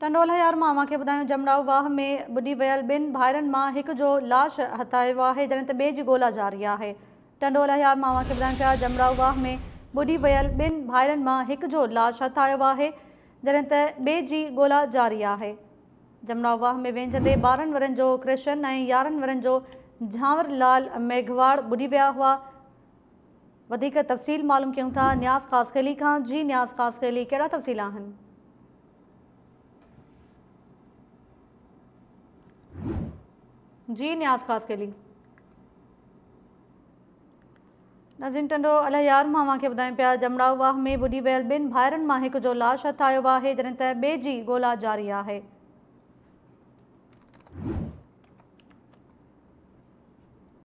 टंडोल here माँ खे ॿुधायूं जमड़ाऊ वाह में ॿुॾी वियल ॿिनि भाइरनि माँ हिकु जो लाश हथायो आहे जॾहिं त ॿिए जी ॻोल्हा जारी आहे। टंडोल हयार माँ खे ॿुधायूं पिया जमड़ाऊ वाह में ॿुॾी वियल ॿिनि भाइरनि माँ हिकु जो लाश हथायो आहे जॾहिं त ॿिए जी ॻोल्हा जारी आहे। जमड़ाऊ वाह में वेंझंदे ॿारहनि वरनि जो कृष्ण ऐं यारहनि वरनि जो झांवरलाल मेघवाड़ ॿुॾी विया हुआ। वधीक तफ़सील मालूम कयूं था, न्यास ख़ासि खेली खां, जी न्यास ख़ासि खेली, कहिड़ा तफ़सील जी, न्यास खास के लिए। नज़ीन टंडो अलहयार माँ खे ॿुधाइनि वाह में ॿुॾी वियल ॿिनि भाइरनि माँ हिकु जो लाश हथाया आहे जॾहिं जी ॻोल्हा जारी आहे